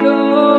go.